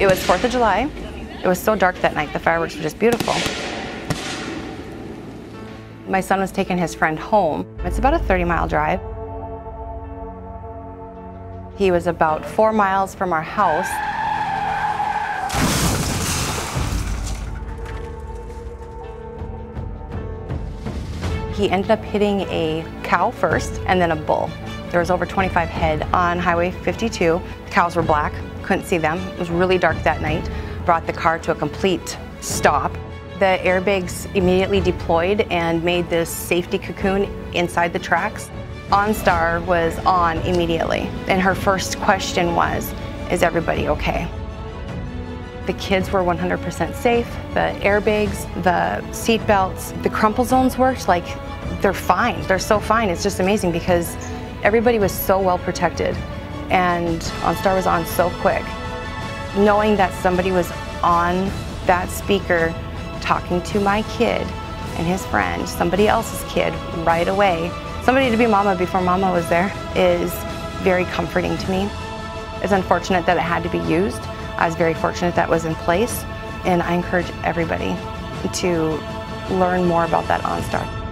It was 4th of July. It was so dark that night. The fireworks were just beautiful. My son was taking his friend home. It's about a 30 mile drive. He was about four miles from our house. He ended up hitting a cow first and then a bull. There was over 25 head on Highway 52. The cows were black, couldn't see them. It was really dark that night. Brought the car to a complete stop. The airbags immediately deployed and made this safety cocoon inside the Trax. OnStar was on immediately, and her first question was, is everybody okay? The kids were 100% safe, the airbags, the seat belts, the crumple zones worked like they're fine. They're so fine. It's just amazing because everybody was so well protected and OnStar was on so quick. Knowing that somebody was on that speaker talking to my kid and his friend, somebody else's kid, right away, somebody to be mama before mama was there is very comforting to me. It's unfortunate that it had to be used. I was very fortunate that was in place, and I encourage everybody to learn more about that OnStar.